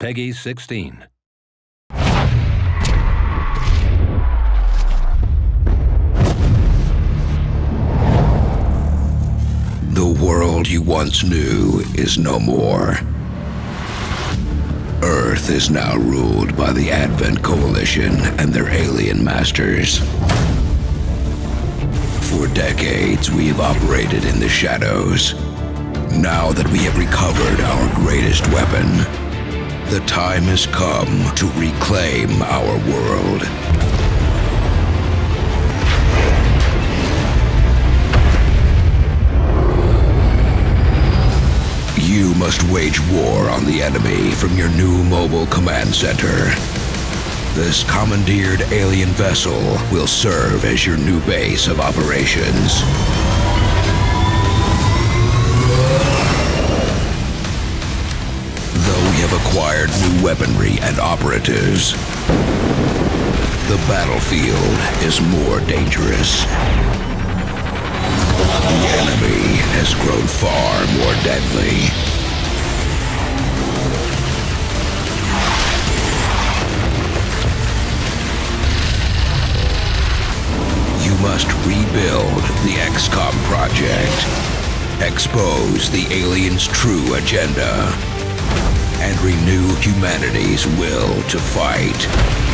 Peggy 16. The world you once knew is no more. Earth is now ruled by the Advent Coalition and their alien masters. For decades, we have operated in the shadows. Now that we have recovered our greatest weapon, the time has come to reclaim our world. You must wage war on the enemy from your new mobile command center. This commandeered alien vessel will serve as your new base of operations. Acquired new weaponry and operatives, the battlefield is more dangerous. The enemy has grown far more deadly. You must rebuild the XCOM project, expose the aliens' true agenda, and renew humanity's will to fight.